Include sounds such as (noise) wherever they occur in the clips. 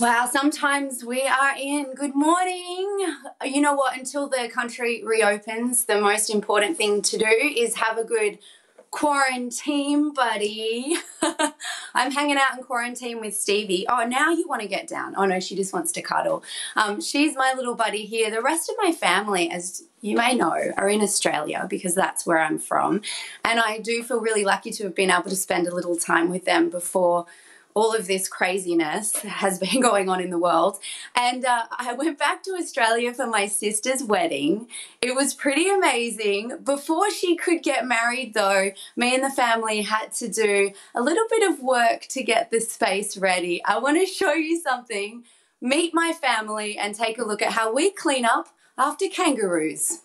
Wow, sometimes we are in. Good morning. You know what? Until the country reopens, the most important thing to do is have a good quarantine buddy. (laughs) I'm hanging out in quarantine with Stevie. Oh, now you want to get down. Oh no, she just wants to cuddle. Um, she's my little buddy here. The rest of my family, as you may know, are in Australia because that's where I'm from. And I do feel really lucky to have been able to spend a little time with them before all of this craziness has been (laughs) going on in the world. And uh, I went back to Australia for my sister's wedding. It was pretty amazing. Before she could get married, though, me and the family had to do a little bit of work to get the space ready. I want to show you something. Meet my family and take a look at how we clean up after kangaroos.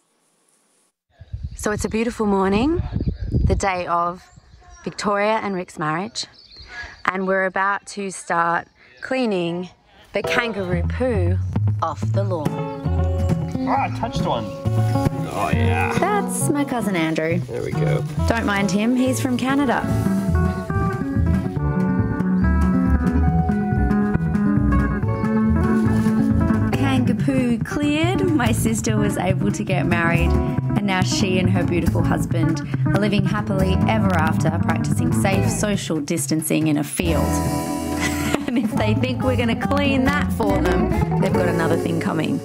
So it's a beautiful morning, the day of Victoria and Rick's marriage and we're about to start cleaning the kangaroo poo off the lawn. Oh, I touched one. Oh, yeah. That's my cousin Andrew. There we go. Don't mind him, he's from Canada. Kangapoo cleared, my sister was able to get married and now she and her beautiful husband are living happily ever after, practicing safe social distancing in a field. (laughs) and if they think we're going to clean that for them, they've got another thing coming.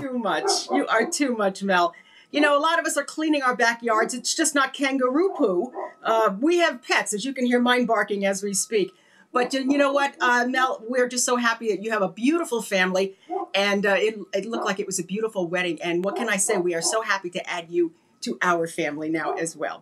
Too much. You are too much, Mel. You know, a lot of us are cleaning our backyards. It's just not kangaroo poo. Uh, we have pets, as you can hear mine barking as we speak. But you know what, uh, Mel, we're just so happy that you have a beautiful family, and uh, it, it looked like it was a beautiful wedding. And what can I say? We are so happy to add you to our family now as well.